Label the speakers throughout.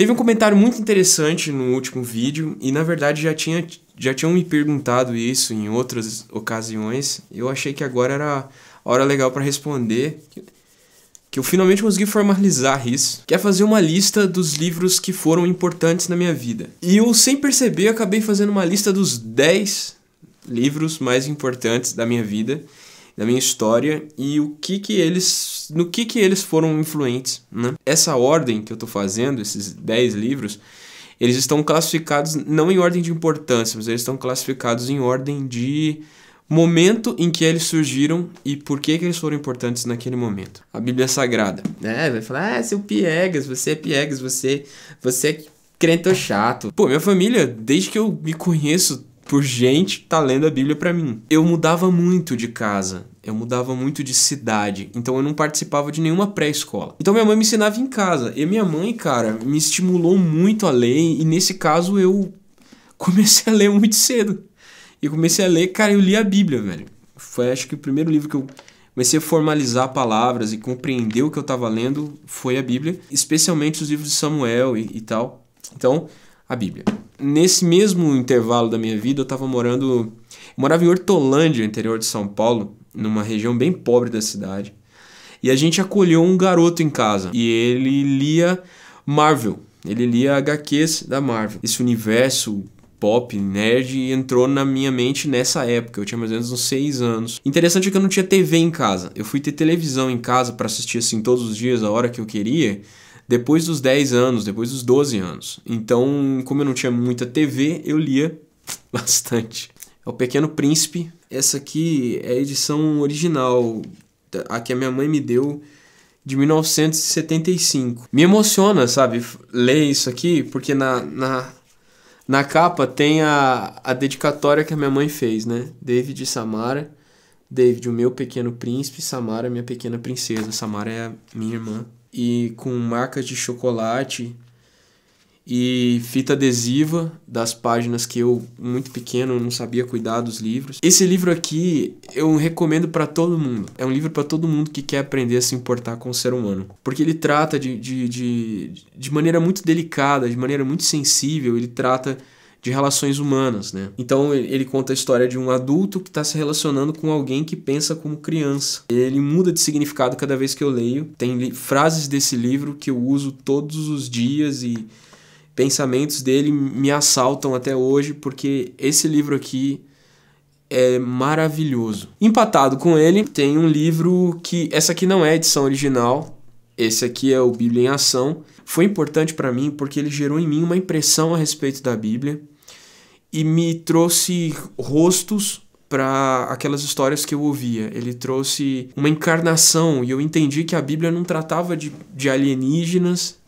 Speaker 1: Teve um comentário muito interessante no último vídeo e na verdade já tinha já tinham me perguntado isso em outras ocasiões. Eu achei que agora era a hora legal para responder que eu finalmente consegui formalizar isso, que é fazer uma lista dos livros que foram importantes na minha vida. E eu, sem perceber, acabei fazendo uma lista dos 10 livros mais importantes da minha vida, da minha história e o que que eles, no que que eles foram influentes, né? Essa ordem que eu tô fazendo, esses 10 livros, eles estão classificados não em ordem de importância, mas eles estão classificados em ordem de momento em que eles surgiram e por que, que eles foram importantes naquele momento. A Bíblia Sagrada. É, vai falar, ah, seu piegas, você é piegas, você, você é crente chato. Pô, minha família, desde que eu me conheço por gente, tá lendo a Bíblia para mim. Eu mudava muito de casa, eu mudava muito de cidade, então eu não participava de nenhuma pré-escola. Então minha mãe me ensinava em casa. E minha mãe, cara, me estimulou muito a ler e nesse caso eu comecei a ler muito cedo. E comecei a ler, cara, eu li a Bíblia, velho. Foi acho que o primeiro livro que eu comecei a formalizar palavras e compreender o que eu estava lendo foi a Bíblia, especialmente os livros de Samuel e, e tal. Então, a Bíblia. Nesse mesmo intervalo da minha vida, eu estava morando. Eu morava em Hortolândia, interior de São Paulo, numa região bem pobre da cidade. E a gente acolheu um garoto em casa. E ele lia Marvel. Ele lia HQs da Marvel. Esse universo pop, nerd, entrou na minha mente nessa época. Eu tinha mais ou menos uns 6 anos. Interessante é que eu não tinha TV em casa. Eu fui ter televisão em casa para assistir assim todos os dias, a hora que eu queria, depois dos 10 anos, depois dos 12 anos. Então, como eu não tinha muita TV, eu lia bastante. É o Pequeno Príncipe. Essa aqui é a edição original, a que a minha mãe me deu de 1975. Me emociona, sabe, ler isso aqui, porque na, na na capa tem a, a dedicatória que a minha mãe fez, né? David e Samara. David, o meu pequeno príncipe, Samara, minha pequena princesa. Samara é a minha irmã. E com marcas de chocolate e fita adesiva das páginas que eu, muito pequeno, não sabia cuidar dos livros. Esse livro aqui eu recomendo para todo mundo. É um livro para todo mundo que quer aprender a se importar com o ser humano. Porque ele trata de, de, de, de maneira muito delicada, de maneira muito sensível, ele trata de relações humanas, né? Então ele conta a história de um adulto que está se relacionando com alguém que pensa como criança. Ele muda de significado cada vez que eu leio. Tem frases desse livro que eu uso todos os dias e pensamentos dele me assaltam até hoje, porque esse livro aqui é maravilhoso. Empatado com ele, tem um livro que essa aqui não é edição original, esse aqui é o Bíblia em Ação. Foi importante para mim porque ele gerou em mim uma impressão a respeito da Bíblia e me trouxe rostos para aquelas histórias que eu ouvia. Ele trouxe uma encarnação e eu entendi que a Bíblia não tratava de, de alienígenas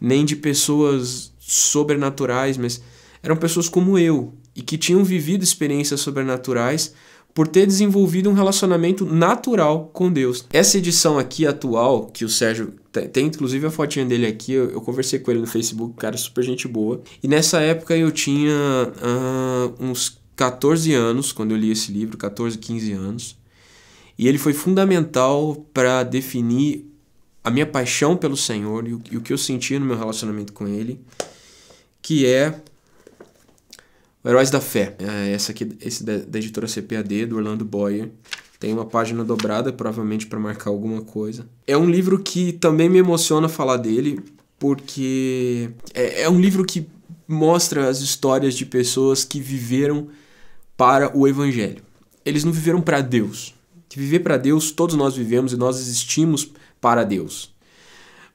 Speaker 1: nem de pessoas sobrenaturais, mas eram pessoas como eu e que tinham vivido experiências sobrenaturais por ter desenvolvido um relacionamento natural com Deus. Essa edição aqui atual, que o Sérgio tem, tem inclusive a fotinha dele aqui, eu, eu, conversei com ele no Facebook, cara, super gente boa. E nessa época eu tinha uh, uns 14 anos, quando eu li esse livro, 14, 15 anos. E ele foi fundamental para definir a minha paixão pelo Senhor e o, e o que eu sentia no meu relacionamento com Ele que é o Heróis da Fé. É essa aqui, esse da, da editora CPAD, do Orlando Boyer. Tem uma página dobrada, provavelmente para marcar alguma coisa. É um livro que também me emociona falar dele, porque é, é um livro que mostra as histórias de pessoas que viveram para o Evangelho. Eles não viveram para Deus. Viver para Deus, todos nós vivemos e nós existimos para Deus.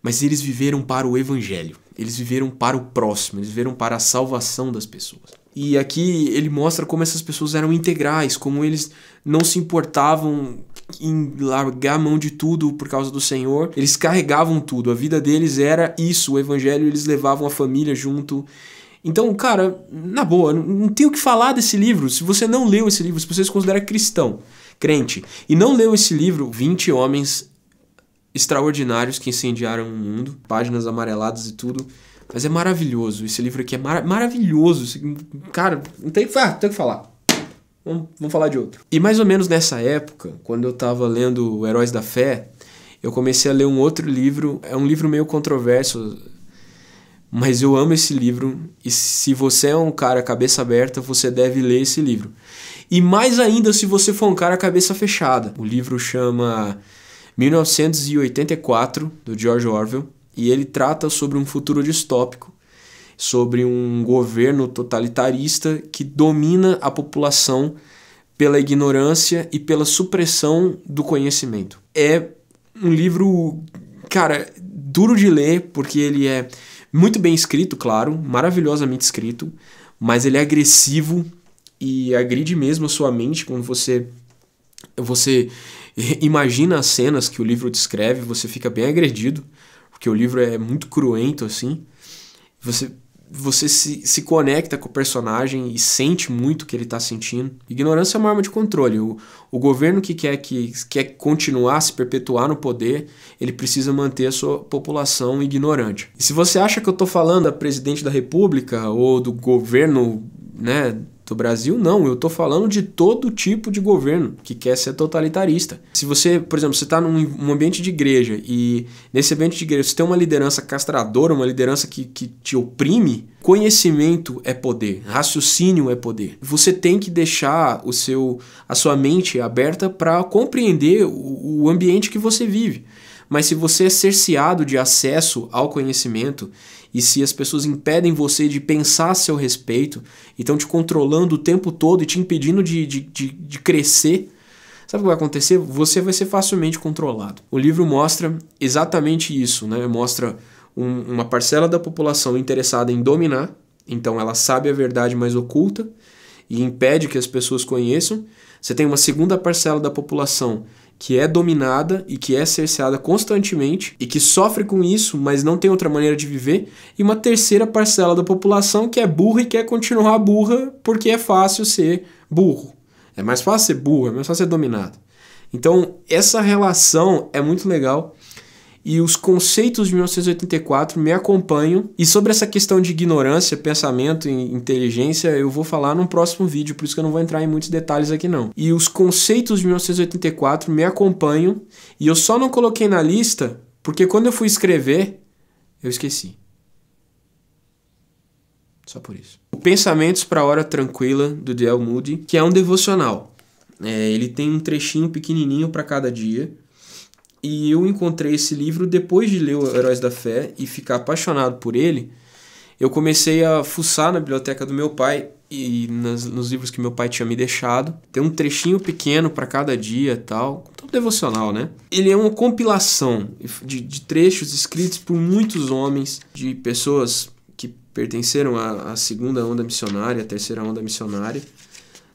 Speaker 1: Mas eles viveram para o Evangelho. Eles viveram para o próximo, eles viveram para a salvação das pessoas. E aqui ele mostra como essas pessoas eram integrais, como eles não se importavam em largar a mão de tudo por causa do Senhor. Eles carregavam tudo, a vida deles era isso, o evangelho, eles levavam a família junto. Então, cara, na boa, não tem o que falar desse livro. Se você não leu esse livro, se você se considera cristão, crente, e não leu esse livro, 20 homens extraordinários que incendiaram o mundo, páginas amareladas e tudo. Mas é maravilhoso. Esse livro aqui é mar maravilhoso. Cara, não tem que, ah, que falar. Vamos, vamos falar de outro. E mais ou menos nessa época, quando eu tava lendo Heróis da Fé, eu comecei a ler um outro livro. É um livro meio controverso, mas eu amo esse livro e se você é um cara cabeça aberta, você deve ler esse livro. E mais ainda se você for um cara cabeça fechada. O livro chama 1984 do George Orwell e ele trata sobre um futuro distópico, sobre um governo totalitarista que domina a população pela ignorância e pela supressão do conhecimento. É um livro, cara, duro de ler porque ele é muito bem escrito, claro, maravilhosamente escrito, mas ele é agressivo e agride mesmo a sua mente quando você você imagina as cenas que o livro descreve, você fica bem agredido, porque o livro é muito cruento assim. Você você se, se conecta com o personagem e sente muito o que ele está sentindo. Ignorância é uma arma de controle. O, o governo que quer, que quer continuar, se perpetuar no poder, ele precisa manter a sua população ignorante. E se você acha que eu estou falando da presidente da república ou do governo né, do Brasil, não. Eu estou falando de todo tipo de governo que quer ser totalitarista. Se você, por exemplo, você está num ambiente de igreja e nesse ambiente de igreja você tem uma liderança castradora, uma liderança que, que te oprime, conhecimento é poder, raciocínio é poder. Você tem que deixar o seu, a sua mente aberta para compreender o, o ambiente que você vive. Mas se você é cerceado de acesso ao conhecimento e se as pessoas impedem você de pensar a seu respeito e estão te controlando o tempo todo e te impedindo de, de, de, de crescer, sabe o que vai acontecer? Você vai ser facilmente controlado. O livro mostra exatamente isso, né? Mostra um, uma parcela da população interessada em dominar, então ela sabe a verdade mais oculta e impede que as pessoas conheçam. Você tem uma segunda parcela da população que é dominada e que é cerceada constantemente e que sofre com isso, mas não tem outra maneira de viver, e uma terceira parcela da população que é burra e quer continuar burra porque é fácil ser burro. É mais fácil ser burro, é mais fácil ser dominado. Então, essa relação é muito legal e os conceitos de 1984 me acompanham. E sobre essa questão de ignorância, pensamento e inteligência, eu vou falar num próximo vídeo, por isso que eu não vou entrar em muitos detalhes aqui não. E os conceitos de 1984 me acompanham e eu só não coloquei na lista porque quando eu fui escrever, eu esqueci. Só por isso. O Pensamentos para a Hora Tranquila, do D.L. Moody, que é um devocional. É, ele tem um trechinho pequenininho para cada dia. E eu encontrei esse livro depois de ler o Heróis da Fé e ficar apaixonado por ele. Eu comecei a fuçar na biblioteca do meu pai e nas, nos livros que meu pai tinha me deixado. Tem um trechinho pequeno para cada dia tal. Todo devocional, né? Ele é uma compilação de, de trechos escritos por muitos homens, de pessoas que pertenceram à, à segunda onda missionária, à terceira onda missionária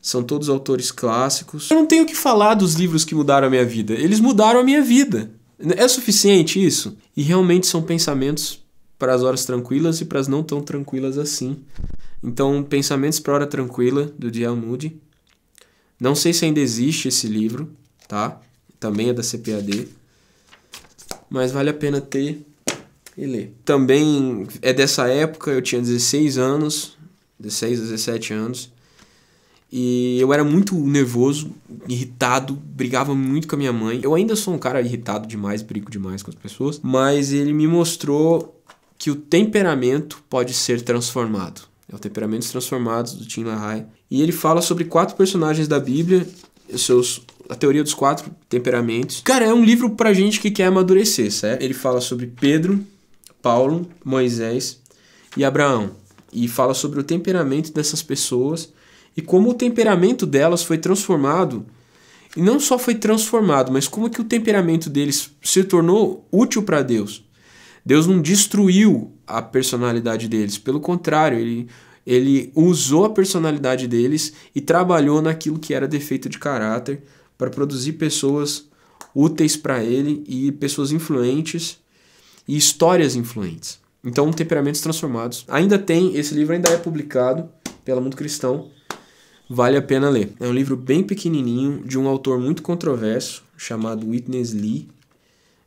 Speaker 1: são todos autores clássicos. Eu não tenho o que falar dos livros que mudaram a minha vida. Eles mudaram a minha vida. É suficiente isso? E realmente são pensamentos para as horas tranquilas e para as não tão tranquilas assim. Então, Pensamentos para a Hora Tranquila, do D.L. Moody. Não sei se ainda existe esse livro, tá? Também é da CPAD. Mas vale a pena ter e ler. Também é dessa época, eu tinha 16 anos, 16, 17 anos. E eu era muito nervoso, irritado, brigava muito com a minha mãe. Eu ainda sou um cara irritado demais, brigo demais com as pessoas, mas ele me mostrou que o temperamento pode ser transformado. É o Temperamentos Transformados do Tim LaHaye. E ele fala sobre quatro personagens da Bíblia, seus a teoria dos quatro temperamentos. Cara, é um livro pra gente que quer amadurecer, certo? Ele fala sobre Pedro, Paulo, Moisés e Abraão. E fala sobre o temperamento dessas pessoas e como o temperamento delas foi transformado. E não só foi transformado, mas como que o temperamento deles se tornou útil para Deus. Deus não destruiu a personalidade deles, pelo contrário, ele, ele usou a personalidade deles e trabalhou naquilo que era defeito de caráter para produzir pessoas úteis para ele e pessoas influentes e histórias influentes. Então, Temperamentos Transformados. Ainda tem, esse livro ainda é publicado pela Mundo Cristão vale a pena ler. É um livro bem pequenininho, de um autor muito controverso, chamado Witness Lee.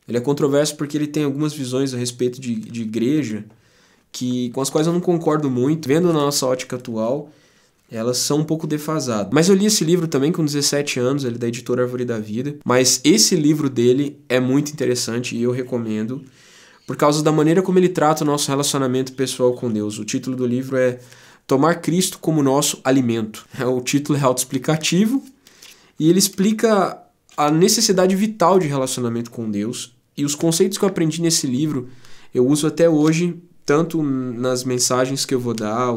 Speaker 1: Ele é controverso porque ele tem algumas visões a respeito de, de igreja que com as quais eu não concordo muito. Vendo na nossa ótica atual, elas são um pouco defasadas. Mas eu li esse livro também com 17 anos, ele é da editora Árvore da Vida. Mas esse livro dele é muito interessante e eu recomendo por causa da maneira como ele trata o nosso relacionamento pessoal com Deus. O título do livro é Tomar Cristo como Nosso Alimento. É, o título é autoexplicativo e ele explica a necessidade vital de relacionamento com Deus. E os conceitos que eu aprendi nesse livro eu uso até hoje, tanto nas mensagens que eu vou dar,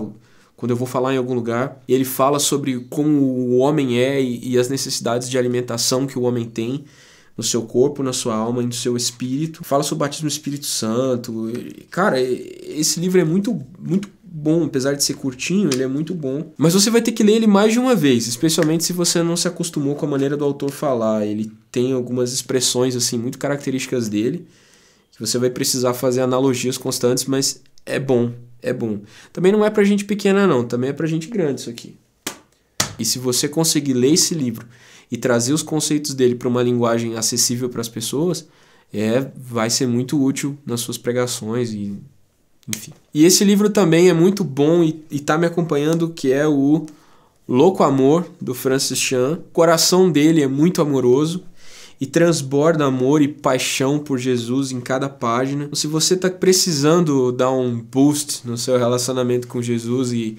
Speaker 1: quando eu vou falar em algum lugar. Ele fala sobre como o homem é e, as necessidades de alimentação que o homem tem no seu corpo, na sua alma e no seu espírito. Fala sobre o batismo do Espírito Santo. Cara, esse livro é muito, muito bom, apesar de ser curtinho, ele é muito bom. Mas você vai ter que ler ele mais de uma vez, especialmente se você não se acostumou com a maneira do autor falar. Ele tem algumas expressões assim muito características dele, que você vai precisar fazer analogias constantes, mas é bom, é bom. Também não é pra gente pequena não, também é pra gente grande isso aqui. E se você conseguir ler esse livro e trazer os conceitos dele para uma linguagem acessível para as pessoas, é, vai ser muito útil nas suas pregações e enfim. E esse livro também é muito bom e está me acompanhando, que é o Louco Amor, do Francis Chan. O coração dele é muito amoroso e transborda amor e paixão por Jesus em cada página. Se você está precisando dar um boost no seu relacionamento com Jesus e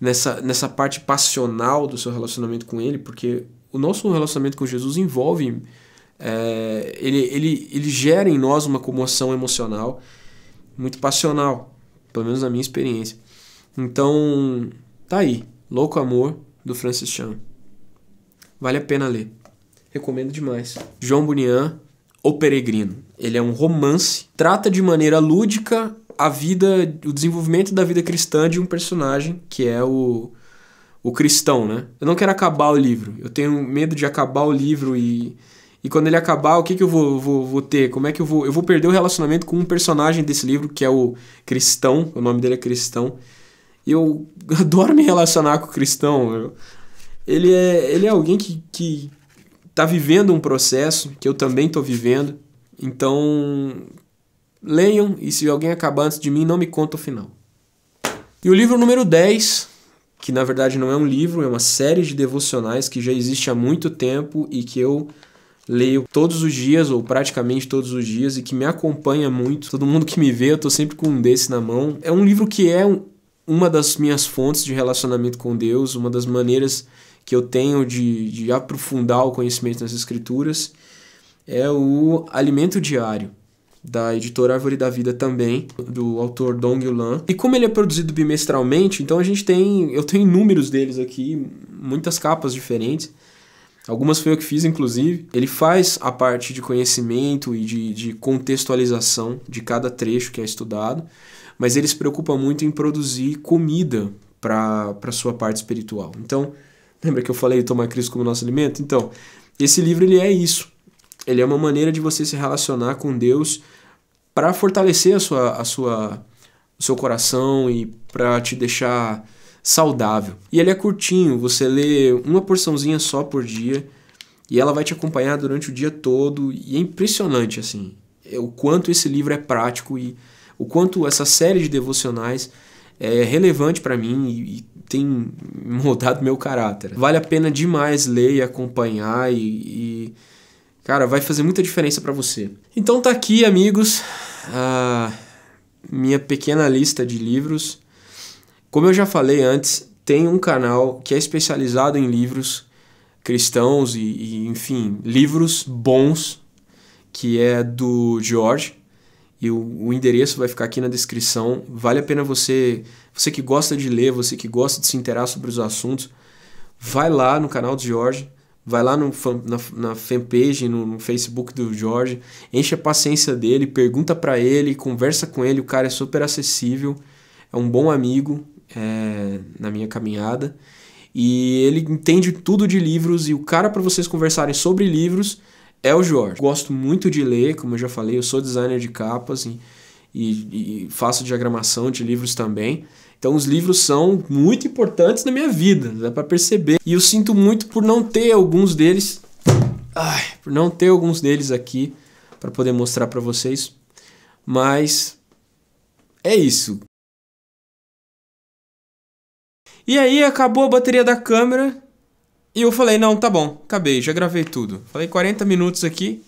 Speaker 1: nessa, nessa parte passional do seu relacionamento com Ele, porque o nosso relacionamento com Jesus envolve. É, ele, ele, ele gera em nós uma comoção emocional muito passional, pelo menos na minha experiência. Então, tá aí. Louco Amor, do Francis Chan. Vale a pena ler. Recomendo demais. João Bunyan, O Peregrino. Ele é um romance, trata de maneira lúdica a vida, o desenvolvimento da vida cristã de um personagem que é o o cristão, né? Eu não quero acabar o livro. Eu tenho medo de acabar o livro e, e quando ele acabar, o que, que eu vou, vou, vou ter? Como é que eu vou. Eu vou perder o relacionamento com um personagem desse livro, que é o Cristão. O nome dele é Cristão. E eu adoro me relacionar com o cristão. Ele, é, ele é alguém que, que tá vivendo um processo que eu também estou vivendo. Então, leiam e se alguém acabar antes de mim, não me conta o final. E o livro número 10 que na verdade não é um livro, é uma série de devocionais que já existe há muito tempo e que eu leio todos os dias ou praticamente todos os dias e que me acompanha muito. Todo mundo que me vê, eu tô sempre com um desse na mão. É um livro que é um, uma das minhas fontes de relacionamento com Deus, uma das maneiras que eu tenho de, de aprofundar o conhecimento nas escrituras. É o Alimento Diário da editora Árvore da Vida também, do autor Dong Yulan. E como ele é produzido bimestralmente, então a gente tem, eu tenho inúmeros deles aqui, muitas capas diferentes. Algumas foi eu que fiz, inclusive. Ele faz a parte de conhecimento e de, de contextualização de cada trecho que é estudado, mas ele se preocupa muito em produzir comida para a sua parte espiritual. Então, lembra que eu falei tomar Cristo como nosso alimento? Então, esse livro ele é isso. Ele é uma maneira de você se relacionar com Deus para fortalecer a sua, a sua, o seu coração e para te deixar saudável. E ele é curtinho, você lê uma porçãozinha só por dia e ela vai te acompanhar durante o dia todo e é impressionante assim o quanto esse livro é prático e o quanto essa série de devocionais é relevante para mim e, e, tem mudado meu caráter. Vale a pena demais ler e acompanhar e, e Cara, vai fazer muita diferença para você. Então tá aqui, amigos, a minha pequena lista de livros. Como eu já falei antes, tem um canal que é especializado em livros cristãos e, e enfim, livros bons, que é do George. E o, o, endereço vai ficar aqui na descrição. Vale a pena você, você que gosta de ler, você que gosta de se interar sobre os assuntos, vai lá no canal do George vai lá no, na, na fanpage, no, no, Facebook do Jorge, enche a paciência dele, pergunta para ele, conversa com ele, o cara é super acessível, é um bom amigo é, na minha caminhada e ele entende tudo de livros e o cara para vocês conversarem sobre livros é o Jorge. Gosto muito de ler, como eu já falei, eu sou designer de capas e, e, e faço diagramação de livros também. Então os livros são muito importantes na minha vida, dá para perceber. E eu sinto muito por não ter alguns deles, ai, por não ter alguns deles aqui para poder mostrar para vocês. Mas é isso. E aí acabou a bateria da câmera e eu falei, não, tá bom, acabei, já gravei tudo. Falei 40 minutos aqui,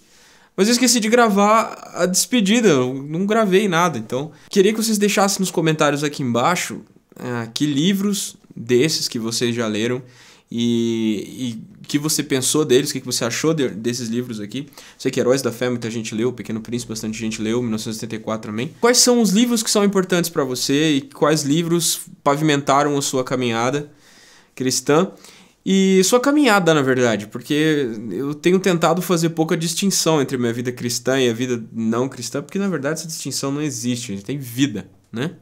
Speaker 1: Mas eu esqueci de gravar a despedida, não gravei nada. Então, queria que vocês deixassem nos comentários aqui embaixo uh, que livros desses que vocês já leram e, e que você pensou deles, o que você achou de, desses livros aqui. Sei que Heróis da Fé muita gente leu, Pequeno Príncipe bastante gente leu, 1974 também. Quais são os livros que são importantes para você e quais livros pavimentaram a sua caminhada cristã? E sua caminhada, na verdade, porque eu tenho tentado fazer pouca distinção entre minha vida cristã e a vida não cristã, porque na verdade essa distinção não existe, a gente tem vida, né?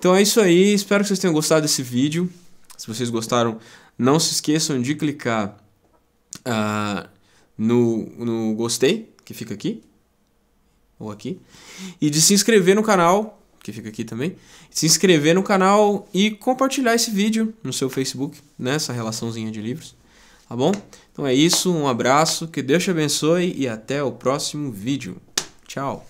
Speaker 1: Então é isso aí, espero que vocês tenham gostado desse vídeo. Se vocês gostaram, não se esqueçam de clicar uh, no, no gostei, que fica aqui, ou aqui, e de se inscrever no canal, que fica aqui também, se inscrever no canal e compartilhar esse vídeo no seu Facebook, nessa né, relaçãozinha de livros, tá bom? Então é isso, um abraço, que Deus te abençoe e até o próximo vídeo. Tchau!